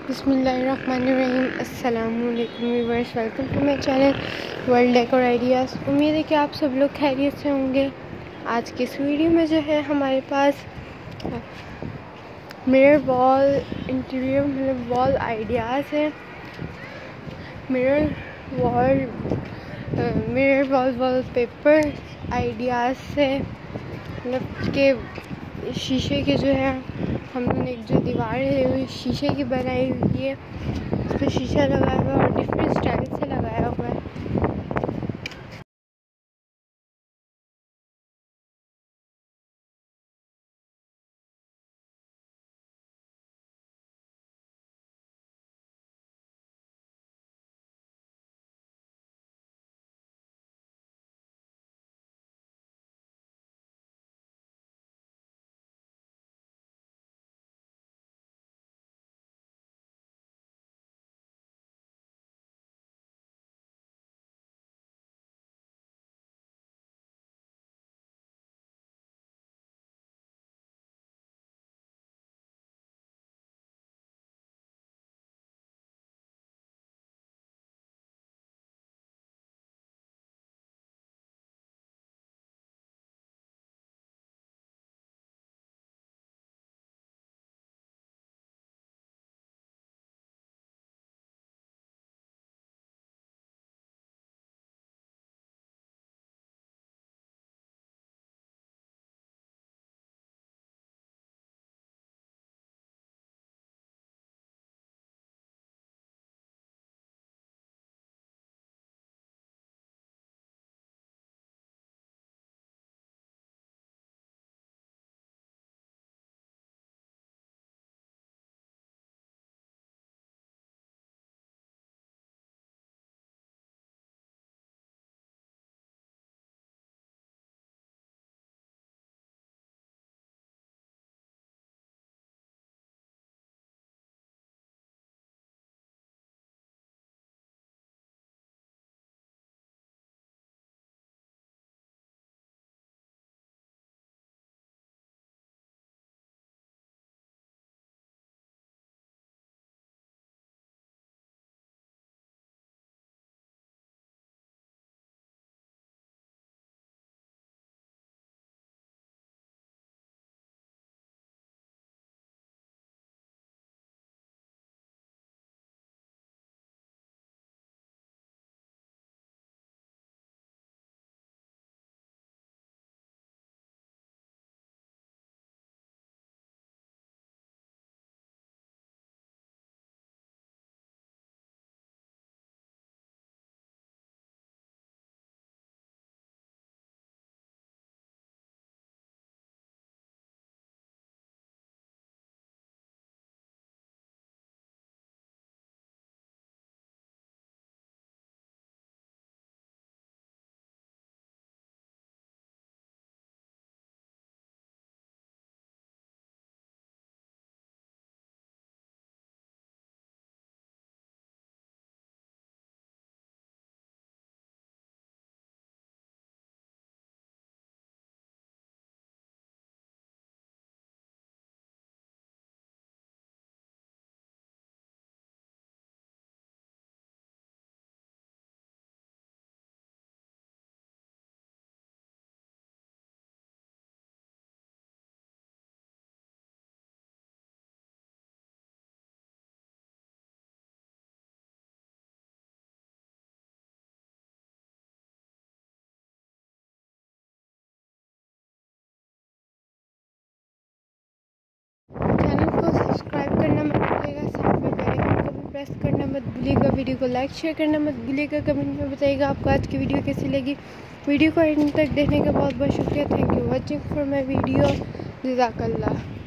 Allam viewers welcome to my channel world decor ideas. उम्मीद है कि आप सब लोग खैरियत से होंगे। आज की इस वीडियो में जो है हमारे पास मिरर वॉल, इंटीरियर मतलब वॉल आइडियाज़ हैं। Mirror wall mirror wall wall paper ideas से मतलब के शीशे के जो है हम एक जो दीवार है, वो शीशे की बनाई हुई है। उस पर शीशा लगाया हुआ है और डिफरेंट स्टाइल से लगाया हुआ है। प्रेस करना मत भूलिएगा, वीडियो को लाइक, शेयर करना मत भूलिएगा, कमेंट में बताइएगा आपको आज की वीडियो कैसी लगी। वीडियो को एंड तक देखने का बहुत बहुत शुक्रिया thank you watching for my video जजाकल्ला।